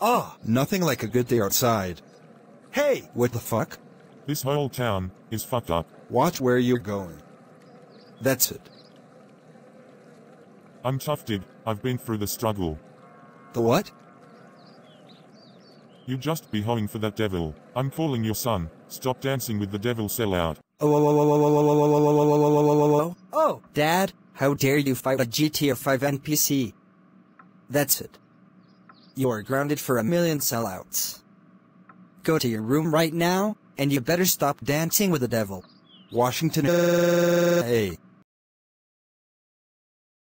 Ah, nothing like a good day outside. Hey, what the fuck? This whole town is fucked up. Watch where you're going. That's it. I'm tufted, I've been through the struggle. The what? You just be hoeing for that devil. I'm calling your son. Stop dancing with the devil sellout. Oh, oh, oh, oh, oh, oh, oh, oh, oh, oh, oh, oh, oh, oh, Oh, Dad, how dare you fight a GTA 5 NPC? That's it. You are grounded for a million sellouts. Go to your room right now, and you better stop dancing with the devil. Washington.